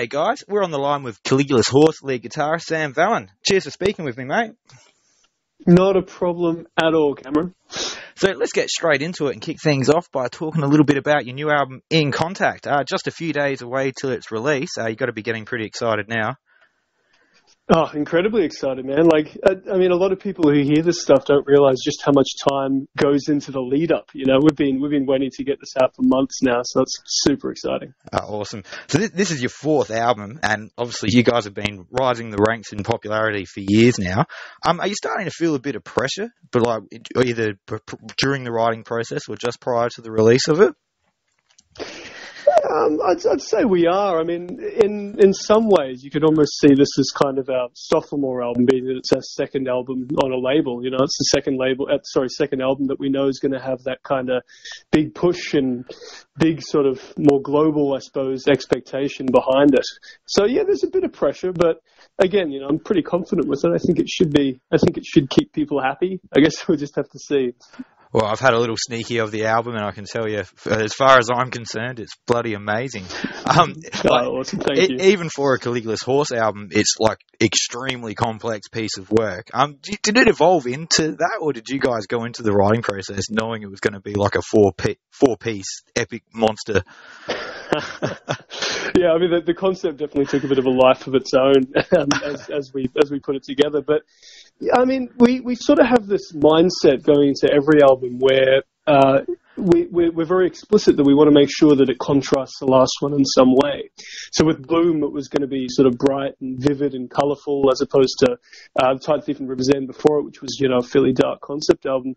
G'day, guys. We're on the line with Caligula's Horse lead guitarist Sam Vallen. Cheers for speaking with me, mate. Not a problem at all, Cameron. So let's get straight into it and kick things off by talking a little bit about your new album, In Contact. Uh, just a few days away till its release. Uh, you've got to be getting pretty excited now. Oh, incredibly excited, man. Like, I, I, mean, a lot of people who hear this stuff don't realize just how much time goes into the lead up. You know, we've been, we've been waiting to get this out for months now, so it's super exciting. Oh, awesome. So this, this is your fourth album, and obviously you guys have been rising the ranks in popularity for years now. Um, are you starting to feel a bit of pressure, but like either during the writing process or just prior to the release of it? Um, I'd, I'd, say we are. I mean, in in some ways, you could almost see this as kind of our sophomore album, being that it's our second album on a label. You know, it's the second label, uh, sorry, second album that we know is going to have that kind of big push and big sort of more global, I suppose, expectation behind it. So yeah, there's a bit of pressure, but again, you know, I'm pretty confident with it. I think it should be. I think it should keep people happy. I guess we'll just have to see. Well, I've had a little sneaky of the album, and I can tell you, as far as I'm concerned, it's bloody amazing. Um, oh, like, awesome. It. Even for a Caligula's Horse album, it's like extremely complex piece of work. Um, did, did, it evolve into that, or did you guys go into the writing process knowing it was going to be like a four pe- four piece epic monster? yeah, I mean the, the, concept definitely took a bit of a life of its own um, as, as we as we put it together, but I mean, we, we sort of have this mindset going into every album where uh, we, we're, we're, very explicit that we want to make sure that it contrasts the last one in some way. So with Bloom, it was going to be sort of bright and vivid and colourful as opposed to uh, Tide Thief and River's End before it, which was, you know, a fairly dark concept album.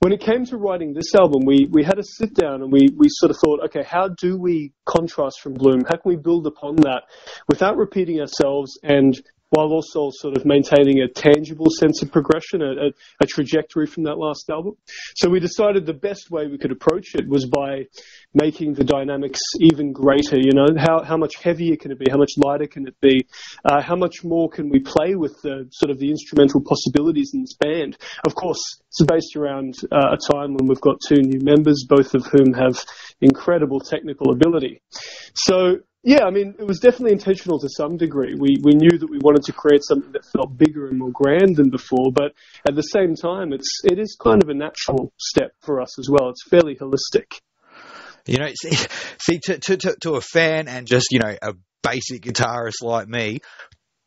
When it came to writing this album, we, we had a sit down and we, we sort of thought, okay, how do we contrast from Bloom? How can we build upon that without repeating ourselves and while also sort of maintaining a tangible sense of progression, a, a, trajectory from that last album. So we decided the best way we could approach it was by making the dynamics even greater. You know, how, how much heavier can it be? How much lighter can it be? Uh, how much more can we play with the sort of the instrumental possibilities in this band? Of course, it's based around uh, a time when we've got two new members, both of whom have incredible technical ability. So yeah, I mean, it was definitely intentional to some degree. We we knew that we wanted to create something that felt bigger and more grand than before, but at the same time, it's it is kind of a natural step for us as well. It's fairly holistic. You know, see, see to, to, to, to a fan and just you know a basic guitarist like me,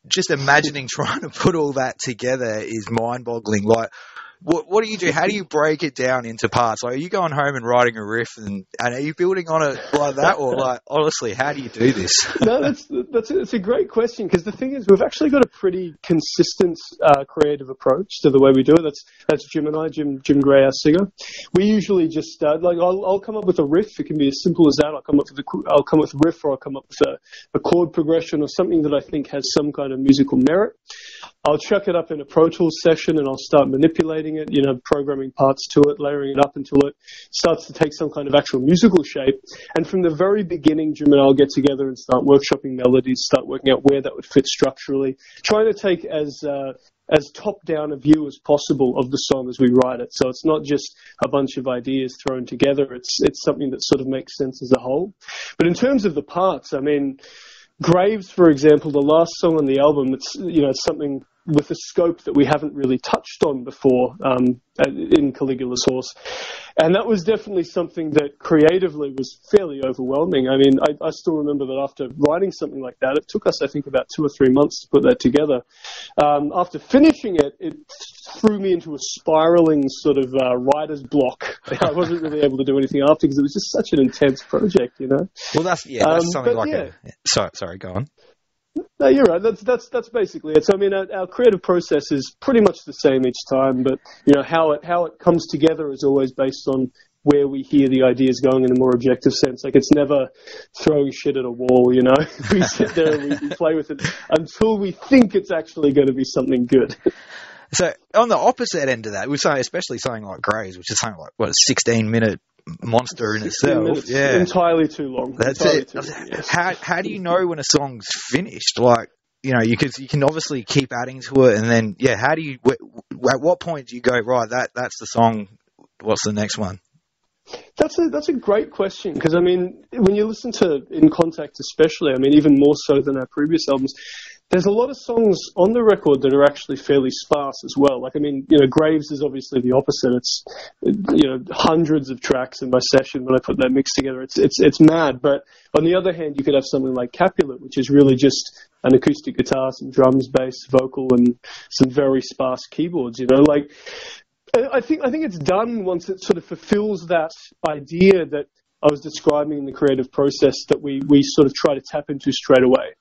just imagining trying to put all that together is mind-boggling. Like, what, what do you do? How do you break it down into parts? Like, are you going home and writing a riff, and, and are you building on it like that, or like honestly, how do you do this? no, that's that's a, that's a great question because the thing is, we've actually got a pretty consistent uh, creative approach to the way we do it. That's that's Jim and I, Jim Jim Gray, our singer. We usually just uh, like I'll, I'll come up with a riff. It can be as simple as that. I'll come up with a I'll come up with a riff, or I'll come up with a, a chord progression, or something that I think has some kind of musical merit. I'll chuck it up in a Pro Tools session, and I'll start manipulating it, you know, programming parts to it, layering it up until it starts to take some kind of actual musical shape. And from the very beginning, Jim and I'll get together and start workshopping melodies, start working out where that would fit structurally, trying to take as uh, as top down a view as possible of the song as we write it. So it's not just a bunch of ideas thrown together. It's it's something that sort of makes sense as a whole. But in terms of the parts, I mean. Graves, for example, the last song on the album, it's you know it's something with a scope that we haven't really touched on before um, in Caligula's Horse. And that was definitely something that creatively was fairly overwhelming. I mean, I, I, still remember that after writing something like that, it took us, I think, about two or three months to put that together. Um, after finishing it, it threw me into a spiraling sort of uh, writer's block. I wasn't really able to do anything after because it was just such an intense project, you know? Well, that's, yeah, that's um, something like yeah. a. Sorry, sorry, go on. No, you're right. That's that's that's basically it. So I mean, our, our, creative process is pretty much the same each time, but you know how it how it comes together is always based on where we hear the ideas going in a more objective sense. Like it's never throwing shit at a wall. You know, we sit there and we, we play with it until we think it's actually going to be something good. So on the opposite end of that, we say especially something like Graves, which is something like what a 16 minute monster in itself. Yeah, entirely too long. That's entirely it. Long, yes. How how do you know when a song's finished? Like you know, you can you can obviously keep adding to it, and then yeah, how do you? At what point do you go right? That that's the song. What's the next one? That's a that's a great question because I mean, when you listen to In Contact, especially, I mean, even more so than our previous albums, there's a lot of songs on the record that are actually fairly sparse as well. Like, I mean, you know, Graves is obviously the opposite. It's, you know, hundreds of tracks in my session when I put that mix together. It's, it's, it's mad. But on the other hand, you could have something like Capulet, which is really just an acoustic guitar, some drums, bass, vocal, and some very sparse keyboards, you know, like, I think, I think it's done once it sort of fulfills that idea that I was describing in the creative process that we, we sort of try to tap into straight away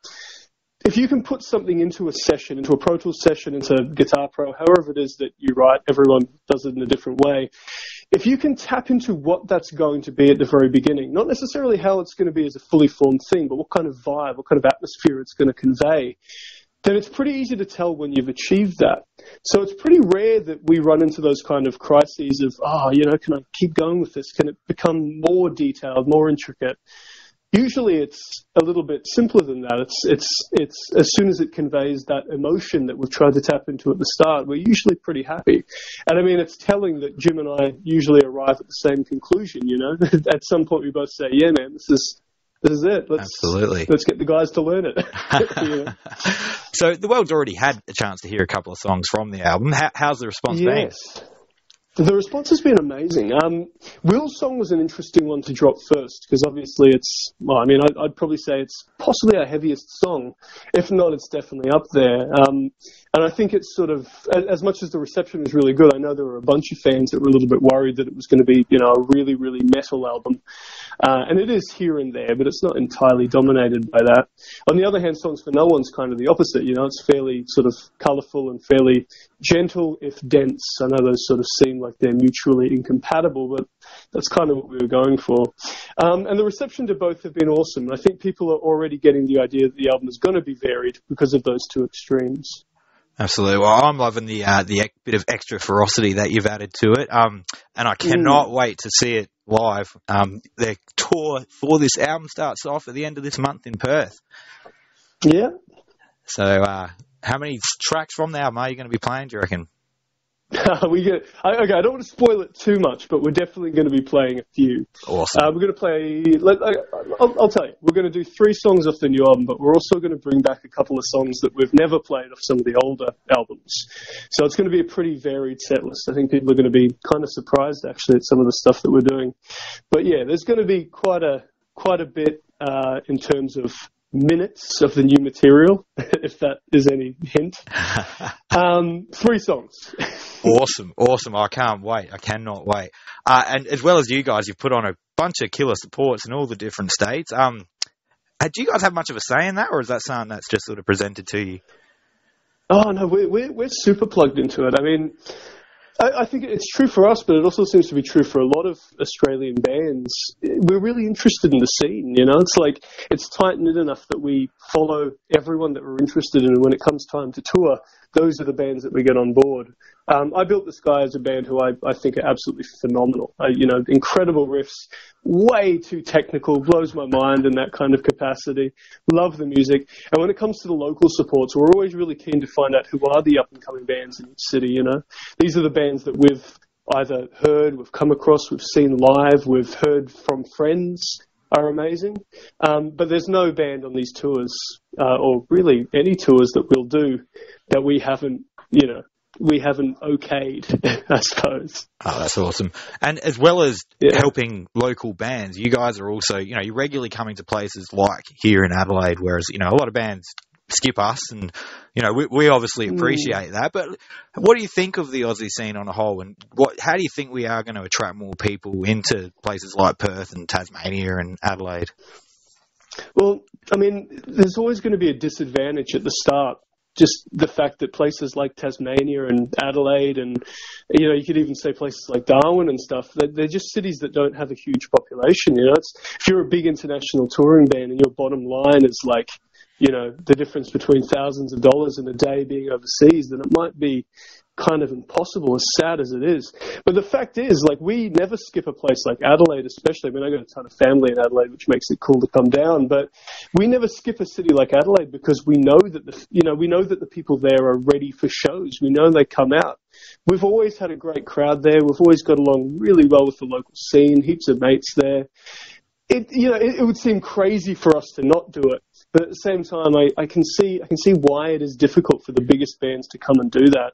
if you can put something into a session, into a Pro Tools session, into Guitar Pro, however it is that you write, everyone does it in a different way. If you can tap into what that's going to be at the very beginning, not necessarily how it's going to be as a fully formed thing, but what kind of vibe, what kind of atmosphere it's going to convey, then it's pretty easy to tell when you've achieved that. So it's pretty rare that we run into those kind of crises of, oh, you know, can I keep going with this? Can it become more detailed, more intricate? Usually it's a little bit simpler than that. It's it's it's as soon as it conveys that emotion that we've tried to tap into at the start, we're usually pretty happy. And I mean, it's telling that Jim and I usually arrive at the same conclusion. You know, at some point we both say, "Yeah, man, this is." This is it. Let's, Absolutely. Let's get the guys to learn it. So the world's already had a chance to hear a couple of songs from the album. How, how's the response yes. been? The response has been amazing. Um, Will's song was an interesting one to drop first because obviously it's, well, I mean, I'd, I'd, probably say it's possibly our heaviest song. If not, it's definitely up there. Um, and I think it's sort of, as much as the reception was really good, I know there were a bunch of fans that were a little bit worried that it was going to be, you know, a really, really metal album. Uh, and it is here and there, but it's not entirely dominated by that. On the other hand, Songs for No One's kind of the opposite, you know, it's fairly sort of colourful and fairly gentle if dense. I know those sort of seem like they're mutually incompatible, but that's kind of what we were going for. Um, and the reception to both have been awesome. I think people are already getting the idea that the album is going to be varied because of those two extremes. Absolutely. Well, I'm loving the uh, the bit of extra ferocity that you've added to it, um, and I cannot mm. wait to see it live. Um, their tour for this album starts off at the end of this month in Perth. Yeah. So, uh, how many tracks from the album are you going to be playing? Do you reckon? we get okay. I don't want to spoil it too much, but we're definitely going to be playing a few. Awesome. Uh, we're going to play. Let, I, will I'll tell you, we're going to do three songs off the new album, but we're also going to bring back a couple of songs that we've never played off some of the older albums. So it's going to be a pretty varied set list. I think people are going to be kind of surprised actually at some of the stuff that we're doing. But yeah, there's going to be quite a quite a bit uh, in terms of minutes of the new material, if that is any hint. um, three songs. awesome, awesome. I can't wait. I cannot wait. Uh, and as well as you guys, you've put on a bunch of killer supports in all the different states. Um, do you guys have much of a say in that, or is that something that's just sort of presented to you? Oh no, we're we're, we're super plugged into it. I mean, I, I, think it's true for us, but it also seems to be true for a lot of Australian bands. We're really interested in the scene, you know? It's like, it's tight knit enough that we follow everyone that we're interested in, and when it comes time to tour, those are the bands that we get on board. Um, I Built the Sky as a band who I, I think are absolutely phenomenal. Uh, you know, incredible riffs, way too technical, blows my mind in that kind of capacity. Love the music. And when it comes to the local supports, we're always really keen to find out who are the up and coming bands in each city. You know, these are the bands that we've either heard, we've come across, we've seen live, we've heard from friends are amazing. Um, but there's no band on these tours, uh, or really any tours that we'll do that we haven't, you know, we haven't okayed, I suppose. Oh, that's awesome. And as well as yeah. helping local bands, you guys are also, you know, you're regularly coming to places like here in Adelaide, whereas, you know, a lot of bands skip us and, you know, we, we obviously mm. appreciate mm. that. But what do you think of the Aussie scene on a whole and what, how do you think we are going to attract more people into places like Perth and Tasmania and Adelaide? Well, I mean, there's always going to be a disadvantage at the start just the fact that places like Tasmania and Adelaide and you know you could even say places like Darwin and stuff they're, they're just cities that don't have a huge population you know? It's, if you're a big international touring band and your bottom line is like you know the difference between thousands of dollars in a day being overseas then it might be kind of impossible, as sad as it is. But the fact is, like, we never skip a place like Adelaide, especially. I mean, I got a ton of family in Adelaide, which makes it cool to come down. But we never skip a city like Adelaide because we know that the, you know, we know that the people there are ready for shows. We know they come out. we've always had a great crowd there. We've always got along really well with the local scene. Heaps of mates there. It you know it, it would seem crazy for us to not do it, but at the same time, I, I can see I can see why it is difficult for the biggest bands to come and do that.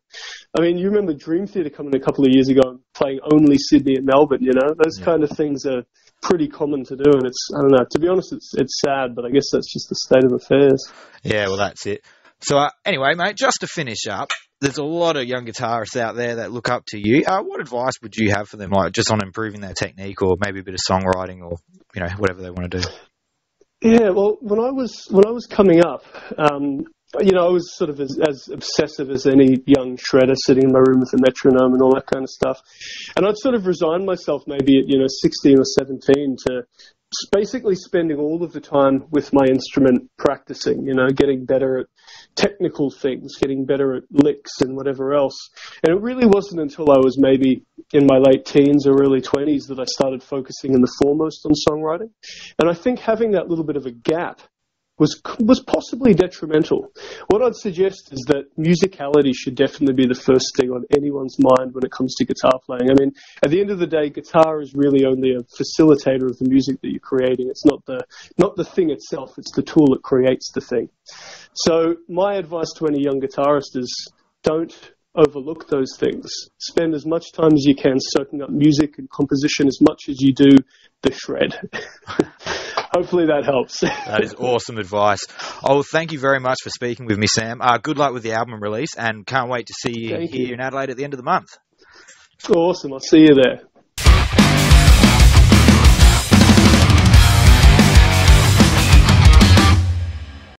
I mean, you remember Dream Theater coming a couple of years ago and playing only Sydney and Melbourne. You know, those Yeah. kind of things are pretty common to do, and it's I don't know. To be honest, it's it's sad, but I guess that's just the state of affairs. Yeah, well, that's it. So uh, anyway, mate, just to finish up, there's a lot of young guitarists out there that look up to you. Uh, what advice would you have for them, like just on improving their technique, or maybe a bit of songwriting, or you know whatever they want to do? Yeah, well, when I was when I was coming up, um, you know, I was sort of as, as obsessive as any young shredder, sitting in my room with a metronome and all that kind of stuff. And I'd sort of resigned myself, maybe at you know 16 or 17, to basically spending all of the time with my instrument practicing. You know, getting better at technical things, getting better at licks and whatever else. And it really wasn't until I was maybe in my late teens or early 20s that I started focusing in the foremost on songwriting. And I think having that little bit of a gap was was possibly detrimental. What I'd suggest is that musicality should definitely be the first thing on anyone's mind when it comes to guitar playing. I mean, at the end of the day, guitar is really only a facilitator of the music that you're creating. It's not the not the thing itself. It's the tool that creates the thing. So my advice to any young guitarist is don't overlook those things. Spend as much time as you can soaking up music and composition as much as you do the shred. Hopefully that helps. That is awesome advice. Oh, thank you very much for speaking with me, Sam. Uh, good luck with the album release, and can't wait to see you Thank here you. in Adelaide at the end of the month. awesome. I'll see you there.